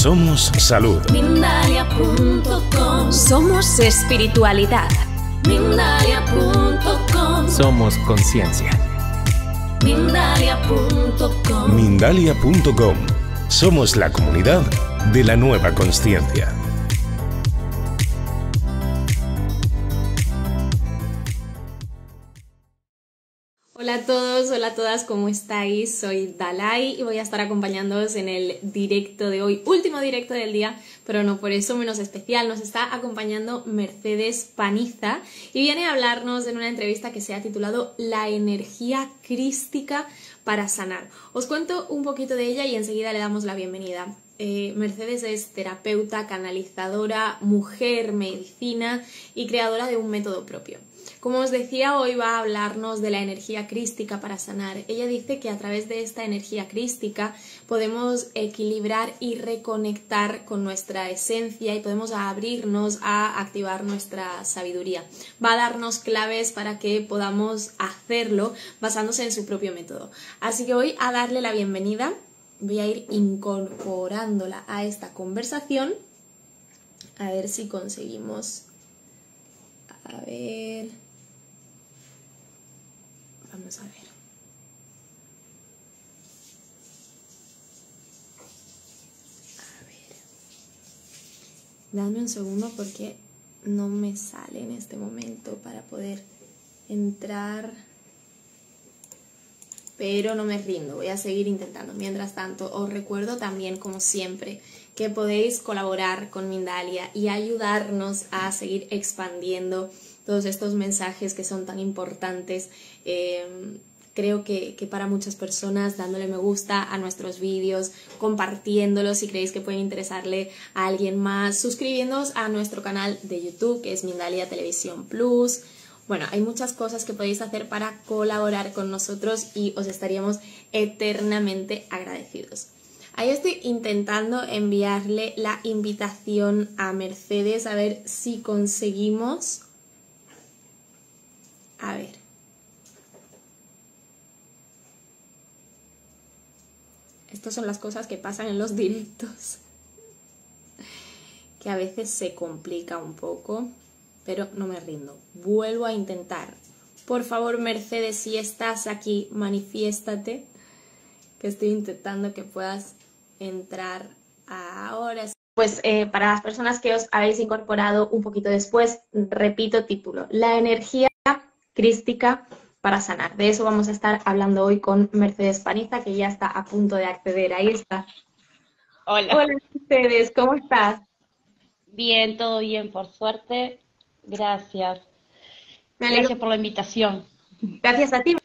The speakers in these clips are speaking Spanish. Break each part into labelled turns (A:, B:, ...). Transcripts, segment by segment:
A: Somos salud.
B: Mindalia.com
C: Somos espiritualidad.
B: Mindalia.com
D: Somos conciencia.
B: Mindalia.com
A: Mindalia.com. Somos la comunidad de la nueva conciencia.
C: Hola a todos, hola a todas, ¿cómo estáis? Soy Dalai y voy a estar acompañándoos en el directo de hoy, último directo del día, pero no por eso menos especial. Nos está acompañando Mercedes Paniza y viene a hablarnos en una entrevista que se ha titulado La energía crística para sanar. Os cuento un poquito de ella y enseguida le damos la bienvenida. Eh, Mercedes es terapeuta, canalizadora, mujer, medicina y creadora de un método propio. Como os decía, hoy va a hablarnos de la energía crística para sanar. Ella dice que a través de esta energía crística podemos equilibrar y reconectar con nuestra esencia y podemos abrirnos a activar nuestra sabiduría. Va a darnos claves para que podamos hacerlo basándose en su propio método. Así que hoy a darle la bienvenida voy a ir incorporándola a esta conversación a ver si conseguimos a ver vamos a ver a ver dame un segundo porque no me sale en este momento para poder entrar pero no me rindo, voy a seguir intentando. Mientras tanto, os recuerdo también, como siempre, que podéis colaborar con Mindalia y ayudarnos a seguir expandiendo todos estos mensajes que son tan importantes. Eh, creo que, que, para muchas personas dándole me gusta a nuestros vídeos, compartiéndolos si creéis que pueden interesarle a alguien más, suscribiéndoos a nuestro canal de YouTube que es Mindalia Televisión Plus. Bueno, hay muchas cosas que podéis hacer para colaborar con nosotros y os estaríamos eternamente agradecidos. Ahí estoy intentando enviarle la invitación a Mercedes a ver si conseguimos. A ver. Estas son las cosas que pasan en los directos. Que a veces se complica un poco pero no me rindo. Vuelvo a intentar. Por favor, Mercedes, si estás aquí, manifiéstate, que estoy intentando que puedas entrar ahora. Pues eh, para las personas que os habéis incorporado un poquito después, repito título, la energía crística para sanar. De eso vamos a estar hablando hoy con Mercedes Paniza, que ya está a punto de acceder. Ahí está.
E: Hola.
C: Hola, Mercedes, ¿cómo estás?
E: Bien, todo bien, por suerte. Gracias.
C: Me alegro.
E: Gracias por la invitación.
C: Gracias a ti.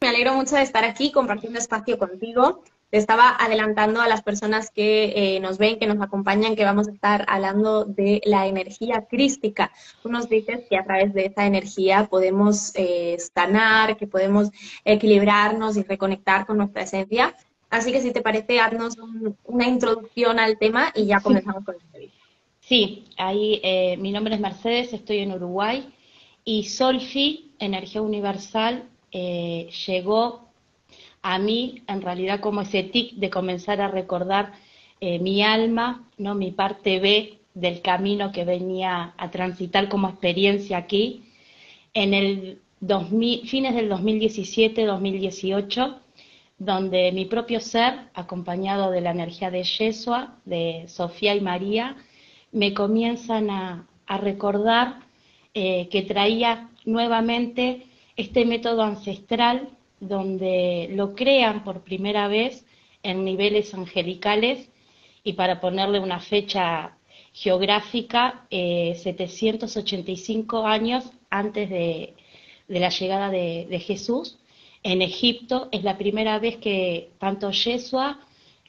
C: Me alegro mucho de estar aquí compartiendo espacio contigo. Te estaba adelantando a las personas que eh, nos ven, que nos acompañan, que vamos a estar hablando de la energía crística. Tú nos dices que a través de esa energía podemos eh, sanar, que podemos equilibrarnos y reconectar con nuestra esencia. Así que si te parece, haznos un, una introducción al tema y ya comenzamos con el entrevista.
E: Sí, ahí eh, mi nombre es Mercedes, estoy en Uruguay y Solfi, Energía Universal, eh, llegó a mí en realidad como ese tic de comenzar a recordar eh, mi alma, no mi parte B del camino que venía a transitar como experiencia aquí. En el 2000, fines del 2017-2018 donde mi propio ser, acompañado de la energía de Yeshua, de Sofía y María, me comienzan a, recordar eh, que traía nuevamente este método ancestral donde lo crean por primera vez en niveles angelicales y para ponerle una fecha geográfica, eh, 785 años antes de, de la llegada de, de, Jesús en Egipto. Es la primera vez que tanto Yeshua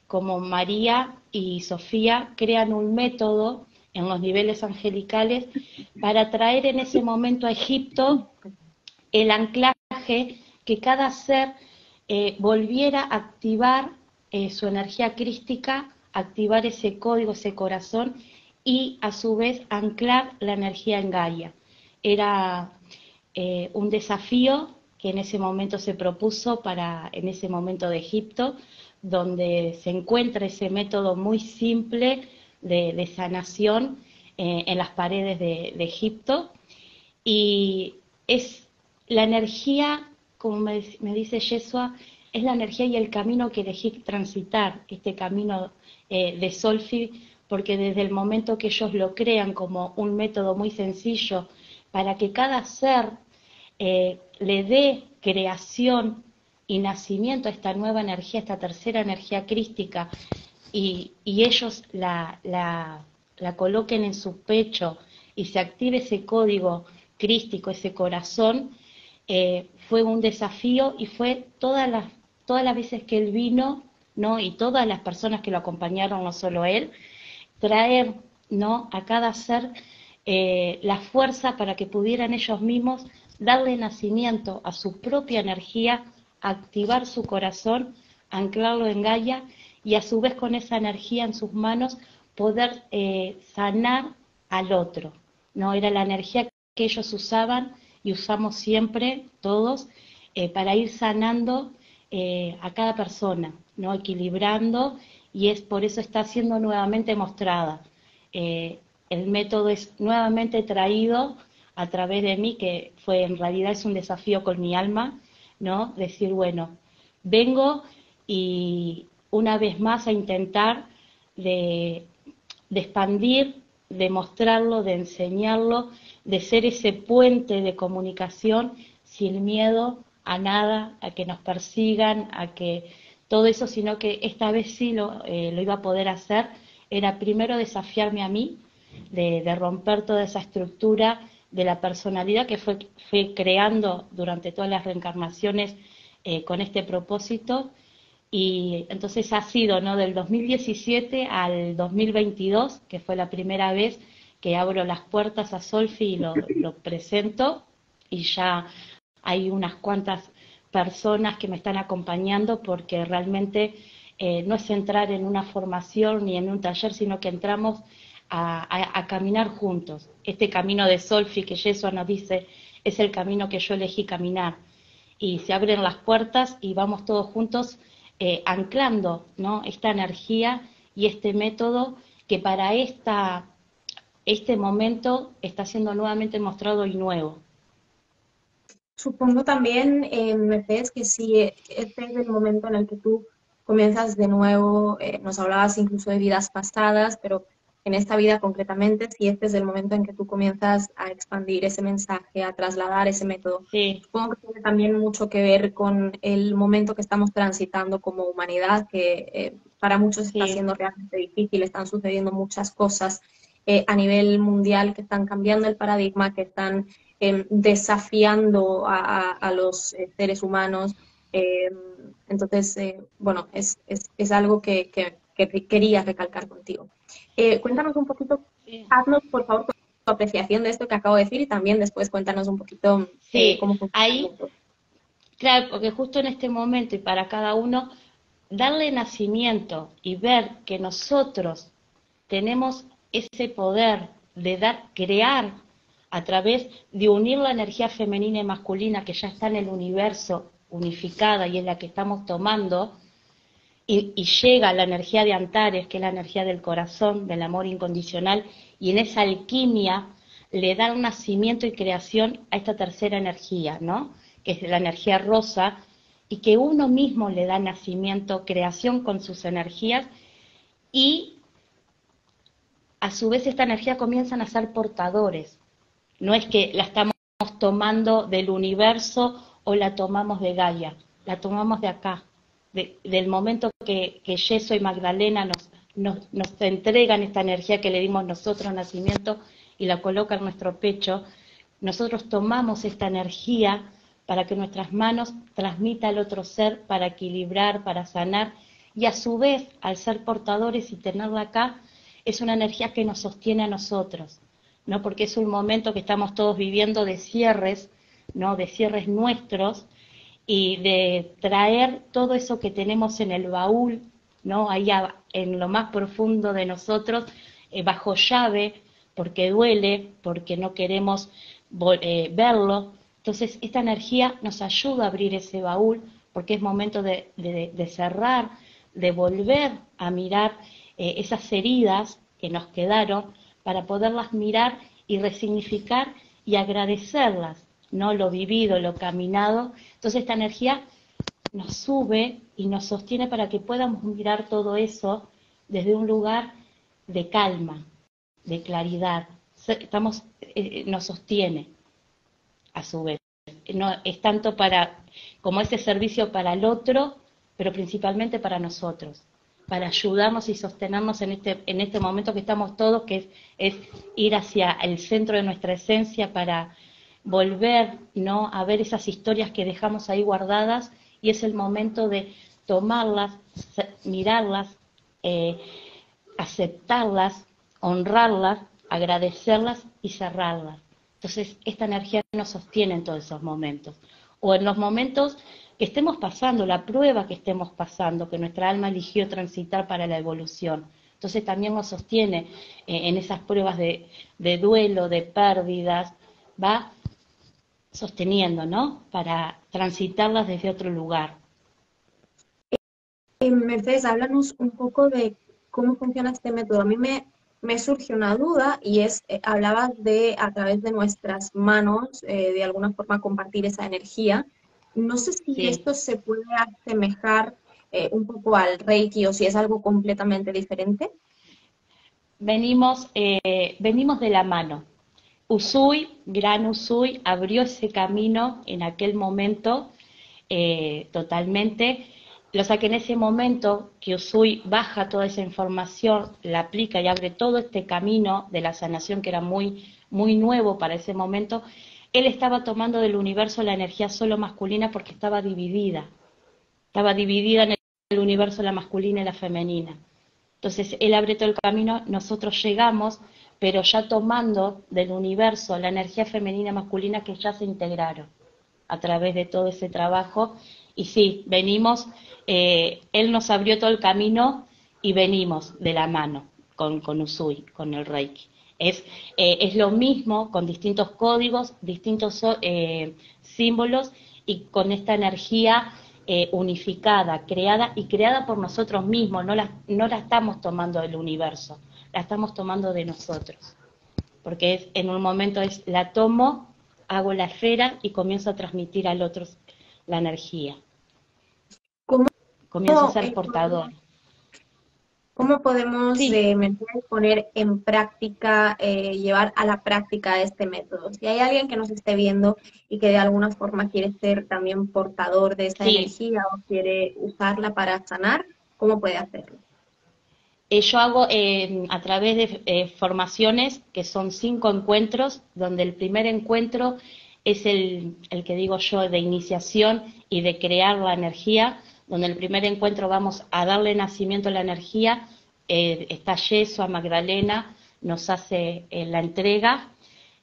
E: como María y Sofía crean un método en los niveles angelicales para traer en ese momento a Egipto el anclaje que cada ser eh, volviera a activar eh, su energía crística, activar ese código, ese corazón y a su vez anclar la energía en Gaia. Era eh, un desafío que en ese momento se propuso para, en ese momento de Egipto, donde se encuentra ese método muy simple de, sanación en las paredes de, Egipto. Y es la energía, como me, dice Yeshua, es la energía y el camino que elegí transitar, este camino eh, de Solfi, porque desde el momento que ellos lo crean como un método muy sencillo para que cada ser eh, le dé creación y nacimiento a esta nueva energía, esta tercera energía crística, y, ellos la, la, coloquen en su pecho y se active ese código crístico, ese corazón, eh, fue un desafío y fue todas las, todas las veces que él vino, ¿no? Y todas las personas que lo acompañaron, no solo él, traer, ¿no? A cada ser eh, la fuerza para que pudieran ellos mismos darle nacimiento a su propia energía, activar su corazón, anclarlo en Gaia y a su vez con esa energía en sus manos poder eh, sanar al otro. ¿no? Era la energía que ellos usaban y usamos siempre todos eh, para ir sanando eh, a cada persona, ¿no? equilibrando y es por eso está siendo nuevamente mostrada. el método es nuevamente traído a través de mí, que fue en realidad es un desafío con mi alma, ¿no? Decir, bueno, vengo y una vez más a intentar de, expandir, de mostrarlo, de enseñarlo, de ser ese puente de comunicación sin miedo a nada, a que nos persigan, a que todo eso, sino que esta vez sí lo, eh, iba a poder hacer, era primero desafiarme a mí, de, romper toda esa estructura de la personalidad que fue, fue creando durante todas las reencarnaciones eh, con este propósito. Y entonces ha sido ¿no? del 2017 al 2022, que fue la primera vez que abro las puertas a Solfi y lo, presento. Y ya hay unas cuantas personas que me están acompañando porque realmente eh, no es entrar en una formación ni en un taller, sino que entramos a, caminar juntos. Este camino de Solfi que Jesús nos dice es el camino que yo elegí caminar. Y se abren las puertas y vamos todos juntos eh, anclando ¿no? esta energía y este método que para esta, este momento está siendo nuevamente mostrado y nuevo.
C: Supongo también, eh, Mercedes, que si este es el momento en el que tú comienzas de nuevo, eh, nos hablabas incluso de vidas pasadas, pero en esta vida concretamente, si este es el momento en que tú comienzas a expandir ese mensaje, a trasladar ese método. Supongo que tiene también mucho que ver con el momento que estamos transitando como humanidad, que eh, para muchos está siendo realmente difícil, están sucediendo muchas cosas eh, a nivel mundial que están cambiando el paradigma, que están em, desafiando a, los eh, seres humanos. Em, entonces, bueno, es, es, algo que, que quería recalcar contigo. Eh, cuéntanos un poquito, haznos por favor tu apreciación de esto que acabo de decir y también después cuéntanos un poquito
E: eh, cómo funciona. Ahí, claro, porque justo en este momento y para cada uno, darle nacimiento y ver que nosotros tenemos ese poder de dar, crear a través de unir la energía femenina y masculina que ya está en el universo unificada y en la que estamos tomando, y, llega la energía de Antares, que es la energía del corazón, del amor incondicional, y en esa alquimia le da un nacimiento y creación a esta tercera energía, ¿no? Que es la energía rosa, y que uno mismo le da nacimiento, creación con sus energías, y a su vez esta energía comienzan a ser portadores. No es que la estamos tomando del universo o la tomamos de Gaia, la tomamos de acá, del momento que, que Yeso y Magdalena nos, nos, entregan esta energía que le dimos nosotros nacimiento y la colocan en nuestro pecho, nosotros tomamos esta energía para que nuestras manos transmita al otro ser para equilibrar, para sanar, y a su vez, al ser portadores y tenerla acá, es una energía que nos sostiene a nosotros, ¿no? Porque es un momento que estamos todos viviendo de cierres, ¿no? De cierres nuestros, y de traer todo eso que tenemos en el baúl, ¿no? Ahí en lo más profundo de nosotros, eh, bajo llave, porque duele, porque no queremos eh, verlo. Entonces, esta energía nos ayuda a abrir ese baúl, porque es momento de, cerrar, de volver a mirar eh, esas heridas que nos quedaron para poderlas mirar y resignificar y agradecerlas, ¿no? Lo vivido, lo caminado. Entonces esta energía nos sube y nos sostiene para que podamos mirar todo eso desde un lugar de calma, de claridad. Estamos, eh, nos sostiene a su vez. No, es tanto para, como ese servicio para el otro, pero principalmente para nosotros, para ayudarnos y sostenernos en este, en este momento que estamos todos, que es, ir hacia el centro de nuestra esencia para volver ¿no? a ver esas historias que dejamos ahí guardadas y es el momento de tomarlas, mirarlas, eh, aceptarlas, honrarlas, agradecerlas y cerrarlas. Entonces, esta energía nos sostiene en todos esos momentos. O en los momentos que estemos pasando, la prueba que estemos pasando, que nuestra alma eligió transitar para la evolución. Entonces también nos sostiene eh, en esas pruebas de, duelo, de pérdidas, va sosteniendo, ¿no? Para transitarlas desde otro lugar.
C: Eh, Mercedes, háblanos un poco de cómo funciona este método. A mí me, me surge una duda y es, eh, hablabas de a través de nuestras manos, de alguna forma compartir esa energía. No sé si esto se puede asemejar eh, un poco al Reiki o si es algo completamente diferente.
E: Venimos, eh, venimos de la mano. Usui, gran Usui, abrió ese camino en aquel momento eh, totalmente. Lo sea que en ese momento que Usui baja toda esa información, la aplica y abre todo este camino de la sanación que era muy, muy nuevo para ese momento, él estaba tomando del universo la energía solo masculina porque estaba dividida. Estaba dividida en el universo la masculina y la femenina. Entonces, él abre todo el camino, nosotros llegamos, pero ya tomando del universo la energía femenina y masculina que ya se integraron a través de todo ese trabajo. Y sí, venimos, eh, él nos abrió todo el camino y venimos de la mano con, con Usui, con el Reiki. Es, eh, es lo mismo con distintos códigos, distintos eh, símbolos y con esta energía eh, unificada, creada y creada por nosotros mismos, no la, no la estamos tomando del universo, la estamos tomando de nosotros. Porque es, en un momento es la tomo, hago la esfera y comienzo a transmitir al otro la energía. Comienzo a ser portador.
C: ¿Cómo podemos eh, poner en práctica, eh, llevar a la práctica este método? Si hay alguien que nos esté viendo y que de alguna forma quiere ser también portador de esta energía o quiere usarla para sanar, ¿cómo puede hacerlo?
E: Eh, yo hago a través de formaciones que son cinco encuentros, donde el primer encuentro es el, el que digo yo de iniciación y de crear la energía, donde el primer encuentro vamos a darle nacimiento a la energía, eh, está Yeso a Magdalena, nos hace eh, la entrega.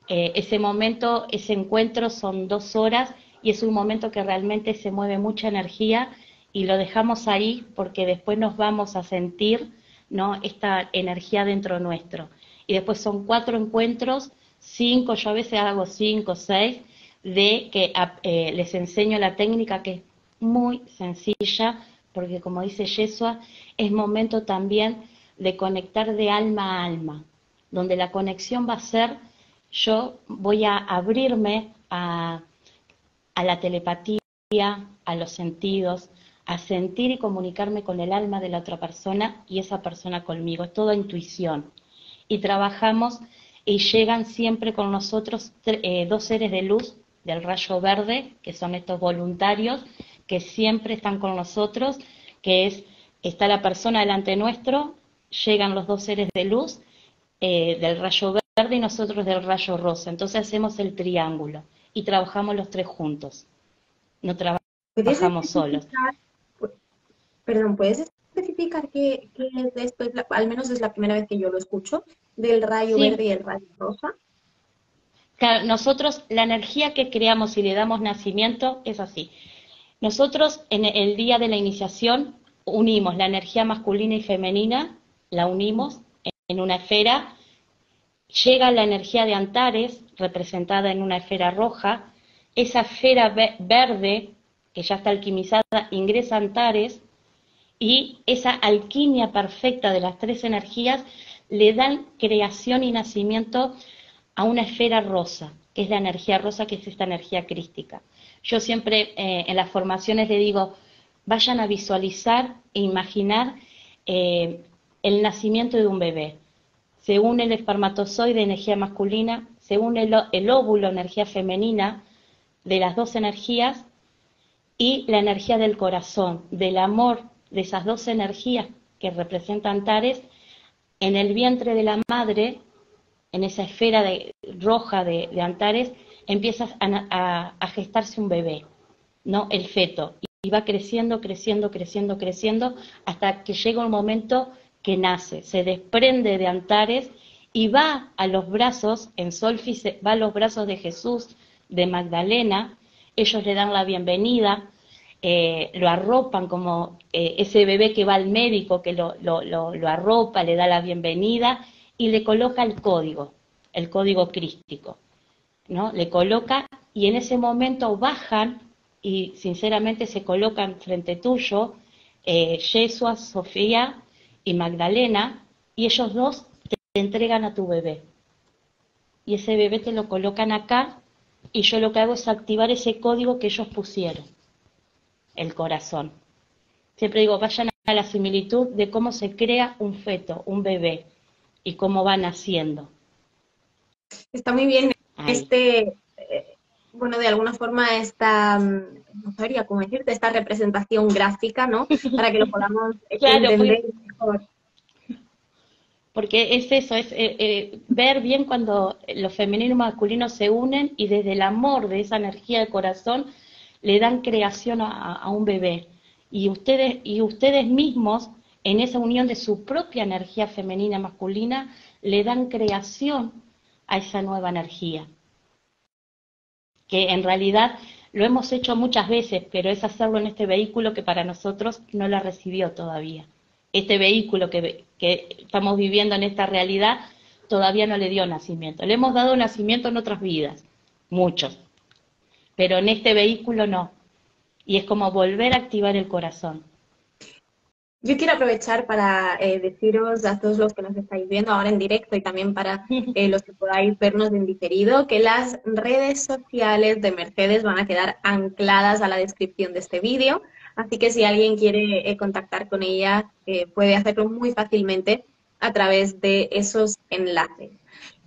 E: Eh, ese momento, ese encuentro son dos horas y es un momento que realmente se mueve mucha energía y lo dejamos ahí porque después nos vamos a sentir ¿no? esta energía dentro nuestro. Y después son cuatro encuentros, cinco, yo a veces hago cinco, seis, de que les enseño la técnica que muy sencilla, porque como dice Yeshua, es momento también de conectar de alma a alma, donde la conexión va a ser, yo voy a abrirme a, a la telepatía, a los sentidos, a sentir y comunicarme con el alma de la otra persona y esa persona conmigo, es toda intuición. Y trabajamos y llegan siempre con nosotros eh, dos seres de luz del rayo verde, que son estos voluntarios, que siempre están con nosotros, que es, está la persona delante nuestro, llegan los dos seres de luz eh, del rayo verde y nosotros del rayo rosa. Entonces hacemos el triángulo y trabajamos los tres juntos. No trabajamos solos.
C: Perdón, ¿puedes especificar qué, es esto? al menos es la primera vez que yo lo escucho, del rayo verde y el rayo rosa.
E: Claro, nosotros la energía que creamos y le damos nacimiento es así. Nosotros en el día de la iniciación unimos la energía masculina y femenina, la unimos en una esfera, llega la energía de Antares, representada en una esfera roja, esa esfera verde, que ya está alquimizada, ingresa Antares y esa alquimia perfecta de las tres energías le dan creación y nacimiento a una esfera rosa, que es la energía rosa, que es esta energía crística. Yo siempre eh, en las formaciones le digo, vayan a visualizar e imaginar eh, el nacimiento de un bebé. Se une el espermatozoide, energía masculina, se une el óvulo, energía femenina, de las dos energías, y la energía del corazón, del amor, de esas dos energías que representan Tares, en el vientre de la madre, en esa esfera de, roja de, Antares, empieza a, gestarse un bebé, ¿no? El feto. Y va creciendo, creciendo, creciendo, creciendo, hasta que llega un momento que nace, se desprende de Antares y va a los brazos, en Solfi va a los brazos de Jesús, de Magdalena, ellos le dan la bienvenida, eh, lo arropan como eh, ese bebé que va al médico, que lo, lo, arropa, le da la bienvenida y le coloca el código, el código crístico, ¿no? Le coloca y en ese momento bajan y sinceramente se colocan frente tuyo eh, Yeshua, Sofía y Magdalena y ellos dos te entregan a tu bebé. Y ese bebé te lo colocan acá y yo lo que hago es activar ese código que ellos pusieron el corazón. Siempre digo, vayan a la similitud de cómo se crea un feto, un bebé, y cómo va naciendo.
C: Está muy bien este, eh, bueno, de alguna forma esta, mm, no sabría cómo decirte, esta representación gráfica, ¿no? Para que lo podamos entender mejor.
E: Porque es eso, es eh, eh, ver bien cuando los femeninos y masculinos se unen y desde el amor de esa energía del corazón le dan creación a, un bebé. Y ustedes, y ustedes mismos, en esa unión de su propia energía femenina masculina, le dan creación a esa nueva energía. Que en realidad lo hemos hecho muchas veces, pero es hacerlo en este vehículo que para nosotros no la recibió todavía. Este vehículo que, que estamos viviendo en esta realidad todavía no le dio nacimiento. Le hemos dado nacimiento en otras vidas, muchos, pero en este vehículo no. Y es como volver a activar el corazón.
C: Yo quiero aprovechar para eh, deciros a todos los que nos estáis viendo ahora en directo y también para eh, los que podáis vernos en diferido que las redes sociales de Mercedes van a quedar ancladas a la descripción de este vídeo. Así que si alguien quiere eh, contactar con ella, puede hacerlo muy fácilmente a través de esos enlaces.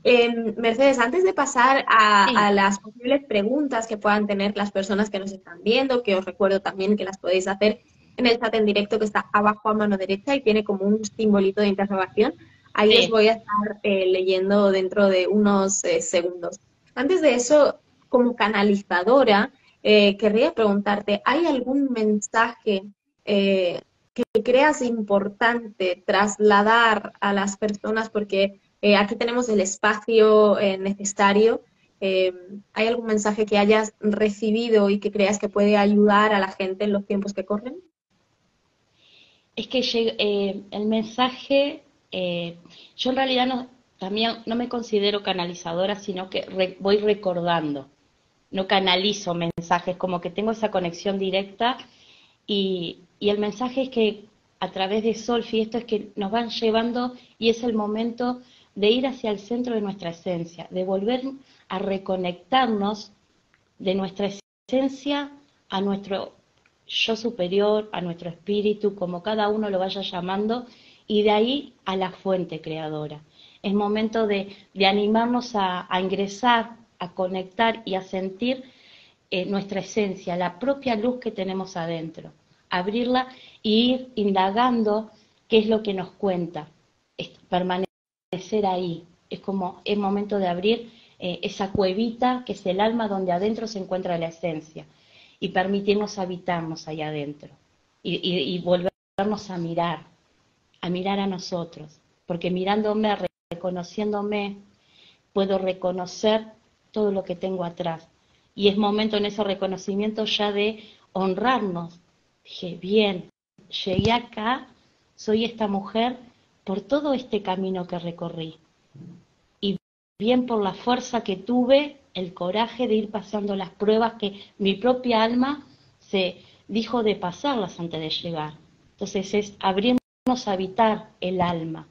C: Em, Mercedes, antes de pasar a, las posibles preguntas que puedan tener las personas que nos están viendo, que os recuerdo también que las podéis hacer en el chat en directo que está abajo a mano derecha y tiene como un simbolito de interrogación. Ahí os voy a estar eh, leyendo dentro de unos eh, segundos. Antes de eso, como canalizadora, eh, querría preguntarte, ¿hay algún mensaje que creas importante trasladar a las personas? Porque eh, aquí tenemos el espacio eh, necesario. Eh, ¿Hay algún mensaje que hayas recibido y que creas que puede ayudar a la gente en los tiempos que corren?
E: Es que el mensaje, yo en realidad no, también no me considero canalizadora, sino que voy recordando, no canalizo mensajes, como que tengo esa conexión directa y, y el mensaje es que a través de Solfi, esto es que nos van llevando y es el momento de ir hacia el centro de nuestra esencia, de volver a reconectarnos de nuestra esencia a nuestro yo superior, a nuestro espíritu, como cada uno lo vaya llamando, y de ahí a la fuente creadora. Es momento de, animarnos a, ingresar, a conectar y a sentir eh, nuestra esencia, la propia luz que tenemos adentro, abrirla e ir indagando qué es lo que nos cuenta, permanecer ser ahí. Es como, es momento de abrir eh, esa cuevita que es el alma donde adentro se encuentra la esencia y permitirnos habitarnos ahí adentro y, volvernos a mirar, a mirar a nosotros, porque mirándome, reconociéndome, puedo reconocer todo lo que tengo atrás. Y es momento en ese reconocimiento ya de honrarnos. Dije, bien, llegué acá, soy esta mujer por todo este camino que recorrí bien por la fuerza que tuve, el coraje de ir pasando las pruebas que mi propia alma se dijo de pasarlas antes de llegar. Entonces es abrirnos a habitar el alma,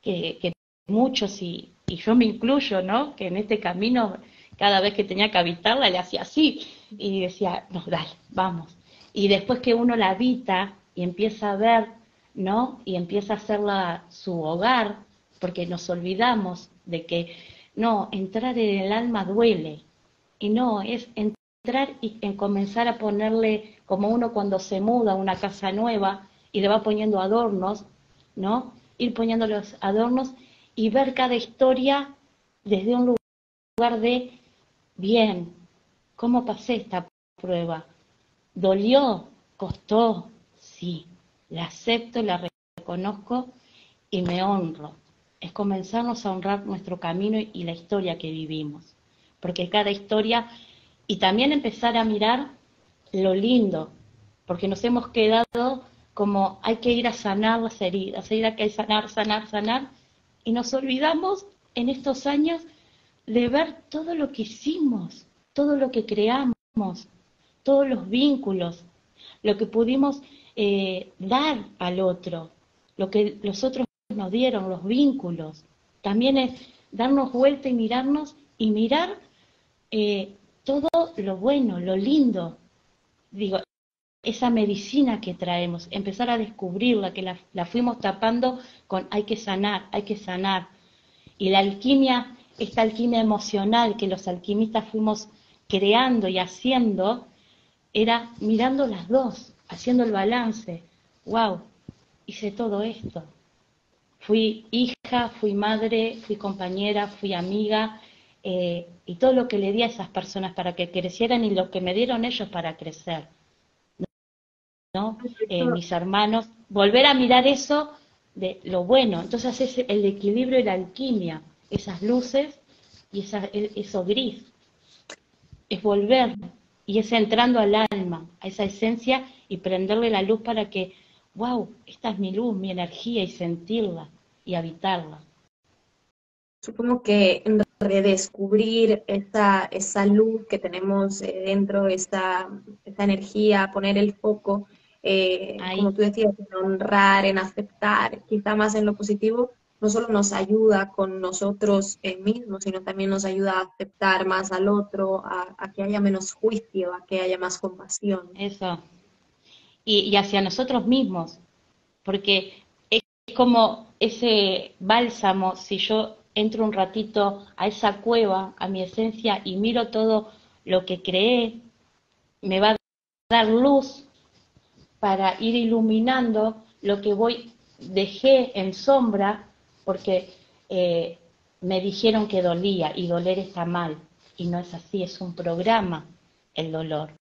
E: que, muchos, y, y yo me incluyo, ¿no? Que en este camino, cada vez que tenía que habitarla, le hacía así, y decía, no, dale, vamos. Y después que uno la habita y empieza a ver, ¿no? Y empieza a hacerla su hogar, porque nos olvidamos de que, no, entrar en el alma duele, y no, es entrar y en comenzar a ponerle, como uno cuando se muda a una casa nueva y le va poniendo adornos, ¿no? Ir poniendo los adornos y ver cada historia desde un lugar de, bien, ¿cómo pasé esta prueba? ¿Dolió? ¿Costó? Sí, la acepto, la reconozco y me honro. Es comenzarnos a honrar nuestro camino y la historia que vivimos. Porque cada historia, y también empezar a mirar lo lindo, porque nos hemos quedado como hay que ir a sanar las heridas, hay que sanar, sanar, sanar, y nos olvidamos en estos años de ver todo lo que hicimos, todo lo que creamos, todos los vínculos, lo que pudimos eh, dar al otro, lo que los otros nos dieron, los vínculos. También es darnos vuelta y mirarnos y mirar eh, todo lo bueno, lo lindo. Digo, esa medicina que traemos, empezar a descubrirla, que la, fuimos tapando con hay que sanar, hay que sanar. Y la alquimia, esta alquimia emocional que los alquimistas fuimos creando y haciendo, era mirando las dos, haciendo el balance. ¡Wow! Hice todo esto. Fui hija, fui madre, fui compañera, fui amiga, eh, y todo lo que le di a esas personas para que crecieran y lo que me dieron ellos para crecer. Eh, mis hermanos, volver a mirar eso de lo bueno. Entonces es el equilibrio y la alquimia, esas luces y esa, eso gris. Es volver y es entrando al alma, a esa esencia y prenderle la luz para que, wow, esta es mi luz, mi energía y sentirla y habitarla.
C: Supongo que redescubrir esa, esa luz que tenemos eh, dentro, esta, esta energía, poner el foco eh, como tú decías, en honrar, en aceptar, quizá más en lo positivo, no solo nos ayuda con nosotros mismos, sino también nos ayuda a aceptar más al otro, a, que haya menos juicio, a que haya más compasión.
E: Eso. Y, hacia nosotros mismos, porque como ese bálsamo, si yo entro un ratito a esa cueva, a mi esencia, y miro todo lo que creé, me va a dar luz para ir iluminando lo que voy, dejé en sombra, porque eh, me dijeron que dolía y doler está mal. Y no es así, es un programa el dolor.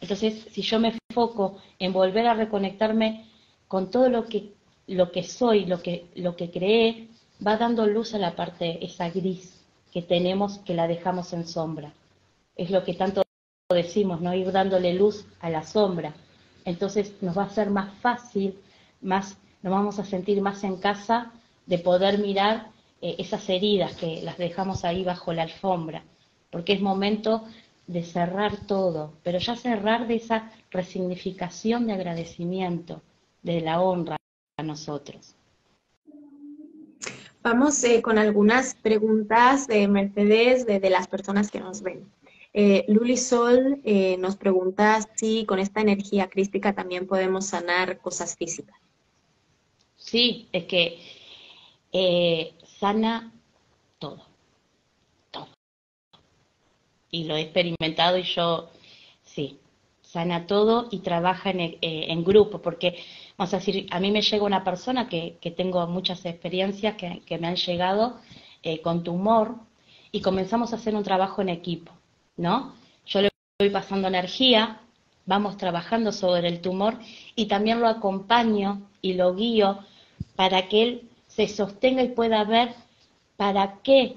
E: Entonces, si yo me enfoco en volver a reconectarme con todo lo que, lo que soy, lo que, lo que creé, va dando luz a la parte esa gris que tenemos, que la dejamos en sombra. Es lo que tanto decimos, ¿no? Ir dándole luz a la sombra entonces nos va a ser más fácil, más, nos vamos a sentir más en casa de poder mirar eh, esas heridas que las dejamos ahí bajo la alfombra, porque es momento de cerrar todo, pero ya cerrar de esa resignificación de agradecimiento, de la honra a nosotros.
C: Vamos eh, con algunas preguntas de Mercedes de las personas que nos ven. Eh, Luli Sol eh, nos pregunta si con esta energía crística también podemos sanar cosas físicas.
E: Sí, es que eh, sana todo, todo. Y lo he experimentado y yo, sí, sana todo y trabaja en, en grupo, porque, vamos a decir, a mí me llega una persona que, que tengo muchas experiencias que, que me han llegado con tumor y comenzamos a hacer un trabajo en equipo ¿no? Yo le voy pasando energía, vamos trabajando sobre el tumor y también lo acompaño y lo guío para que él se sostenga y pueda ver para qué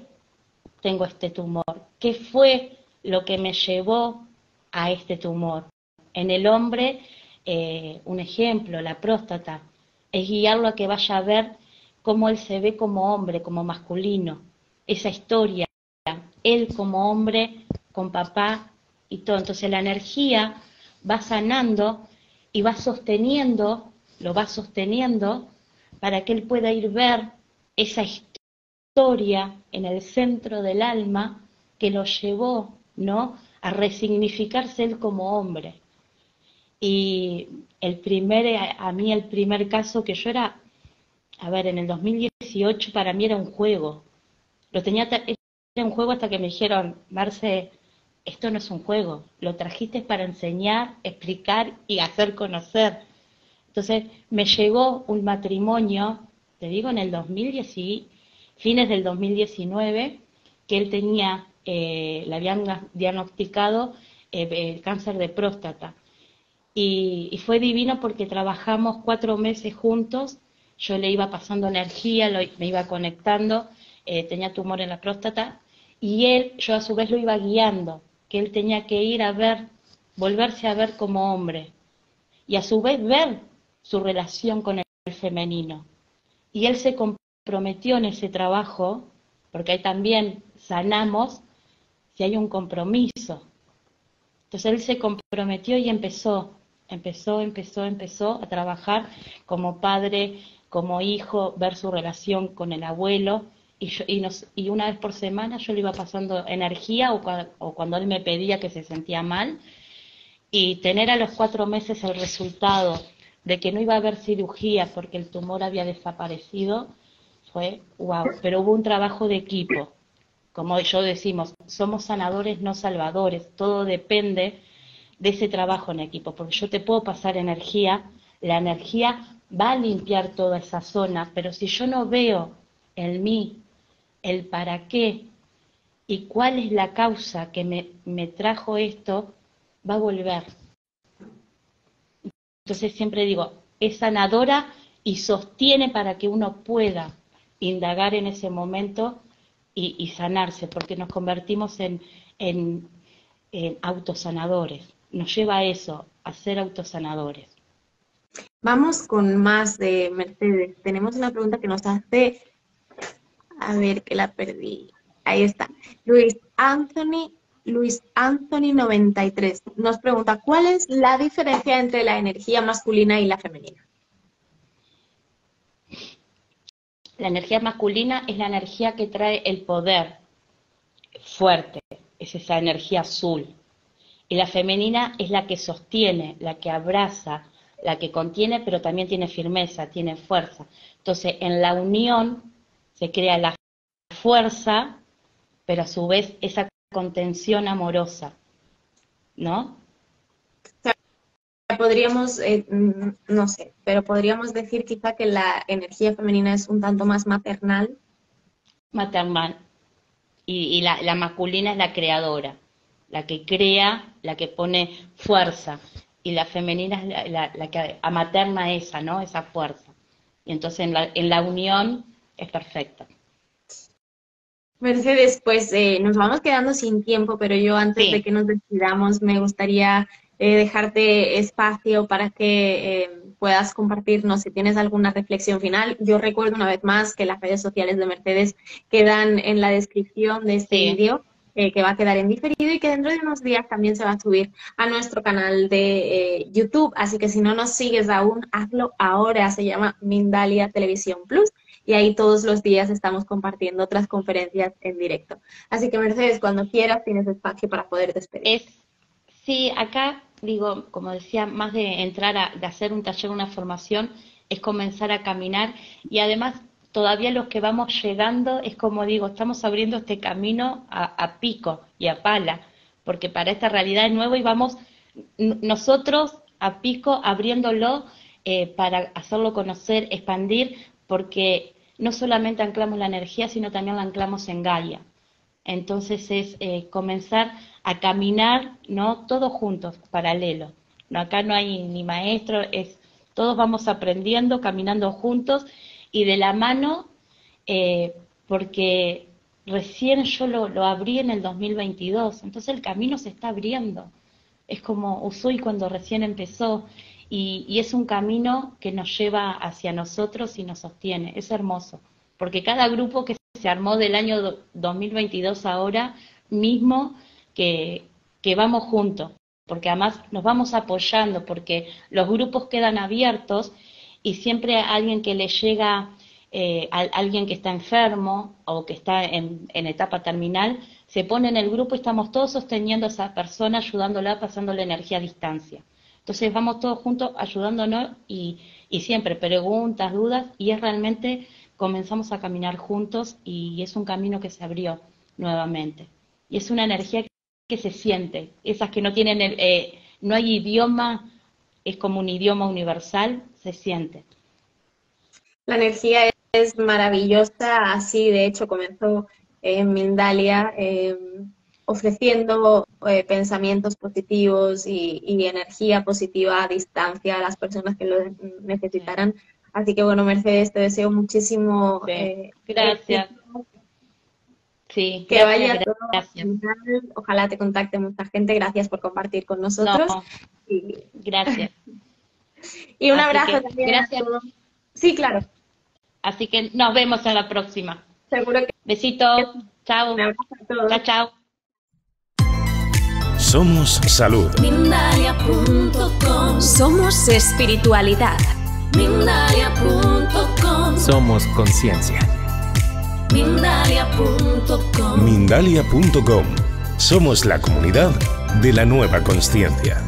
E: tengo este tumor, qué fue lo que me llevó a este tumor. En el hombre, eh, un ejemplo, la próstata, es guiarlo a que vaya a ver cómo él se ve como hombre, como masculino, esa historia, él como hombre con papá y todo. Entonces la energía va sanando y va sosteniendo lo va sosteniendo para que él pueda ir ver esa historia en el centro del alma que lo llevó, ¿no? A resignificarse él como hombre. Y el primer, a mí el primer caso que yo era, a ver, en el 2018 para mí era un juego. Lo tenía, era un juego hasta que me dijeron, Marce, esto no es un juego, lo trajiste para enseñar, explicar y hacer conocer. Entonces me llegó un matrimonio, te digo, en el 2010, fines del 2019, que él tenía, eh, le habían diagnosticado eh, cáncer de próstata. Y, fue divino porque trabajamos cuatro meses juntos, yo le iba pasando energía, me iba conectando, eh, tenía tumor en la próstata, y él, yo a su vez lo iba guiando que él tenía que ir a ver, volverse a ver como hombre y a su vez ver su relación con el femenino. Y él se comprometió en ese trabajo, porque ahí también sanamos si hay un compromiso. Entonces él se comprometió y empezó, empezó, empezó, empezó a trabajar como padre, como hijo, ver su relación con el abuelo, y, nos, y una vez por semana yo le iba pasando energía o, o, cuando él me pedía que se sentía mal y tener a los cuatro meses el resultado de que no iba a haber cirugía porque el tumor había desaparecido fue wow, pero hubo un trabajo de equipo. Como yo decimos, somos sanadores, no salvadores, todo depende de ese trabajo en equipo, porque yo te puedo pasar energía, la energía va a limpiar toda esa zona, pero si yo no veo en mí el para qué y cuál es la causa que me, trajo esto, va a volver. Entonces siempre digo, es sanadora y sostiene para que uno pueda indagar en ese momento y, sanarse, porque nos convertimos en, en, en, autosanadores. Nos lleva a eso, a ser autosanadores.
C: Vamos con más de Mercedes. Tenemos una pregunta que nos hace a ver que la perdí. Ahí está. Luis Anthony, Luis Anthony 93 nos pregunta, ¿cuál es la diferencia entre la energía masculina y la femenina?
E: La energía masculina es la energía que trae el poder fuerte, es esa energía azul. Y la femenina es la que sostiene, la que abraza, la que contiene, pero también tiene firmeza, tiene fuerza. Entonces, en la unión se crea la fuerza, pero a su vez esa contención amorosa, ¿no?
C: Podríamos, eh, mm, no sé, pero podríamos decir quizá que la energía femenina es un tanto más maternal.
E: Maternal. Y, la, masculina es la creadora, la que crea, la que pone fuerza. Y la femenina es la, que amaterna esa, ¿no? Esa fuerza. Y entonces en la, en la unión es perfecta.
C: Mercedes, pues eh, nos vamos quedando sin tiempo, pero yo antes de que nos despidamos me gustaría eh, dejarte espacio para que eh, puedas compartirnos si tienes alguna reflexión final. Yo recuerdo una vez más que las redes sociales de Mercedes quedan en la descripción de este vídeo. que va a quedar en diferido y que dentro de unos días también se va a subir a nuestro canal de YouTube. Así que si no nos sigues aún, hazlo ahora. Se llama Mindalia Televisión Plus y ahí todos los días estamos compartiendo otras conferencias en directo. Así que Mercedes, cuando quieras tienes espacio para poder despedir.
E: sí, acá digo, como decía, más de entrar a de hacer un taller, una formación, es comenzar a caminar y además todavía los que vamos llegando es como digo, estamos abriendo este camino a, pico y a pala, porque para esta realidad es nuevo y vamos nosotros a pico abriéndolo eh, para hacerlo conocer, expandir, porque no solamente anclamos la energía, sino también la anclamos en Gaia. Entonces es eh, comenzar a caminar, ¿no? Todos juntos, paralelo. No, acá no hay ni maestro, es todos vamos aprendiendo, caminando juntos y de la mano, eh, porque recién yo lo, lo, abrí en el 2022, entonces el camino se está abriendo. Es como Usui cuando recién empezó y, es un camino que nos lleva hacia nosotros y nos sostiene. Es hermoso, porque cada grupo que se armó del año 2022 ahora mismo, que, que vamos juntos, porque además nos vamos apoyando, porque los grupos quedan abiertos y siempre alguien que le llega, eh, a, alguien que está enfermo o que está en, etapa terminal, se pone en el grupo y estamos todos sosteniendo a esa persona, ayudándola, pasándole energía a distancia. Entonces vamos todos juntos ayudándonos y, siempre preguntas, dudas, y es realmente comenzamos a caminar juntos y es un camino que se abrió nuevamente. Y es una energía que se siente, esas que no tienen, eh, no hay idioma, es como un idioma universal, se siente.
C: La energía es maravillosa, así de hecho comenzó en Mindalia eh, ofreciendo eh, pensamientos positivos y, y, energía positiva a distancia a las personas que lo necesitaran. Así que bueno, Mercedes, te deseo muchísimo.
E: Eh, gracias.
C: Sí, que vaya todo Ojalá te contacte mucha gente. Gracias por compartir con nosotros.
E: Gracias.
C: Y un abrazo también.
E: Gracias.
C: Sí, claro.
E: Así que nos vemos en la próxima.
C: Seguro que.
E: Besitos. Chao.
C: Un abrazo a todos.
E: Chao, chao.
A: Somos salud.
B: Mindalia.com Somos espiritualidad. Mindalia.com
D: Somos conciencia.
B: Mindalia.com
A: Mindalia.com. Somos la comunidad de la nueva conciencia.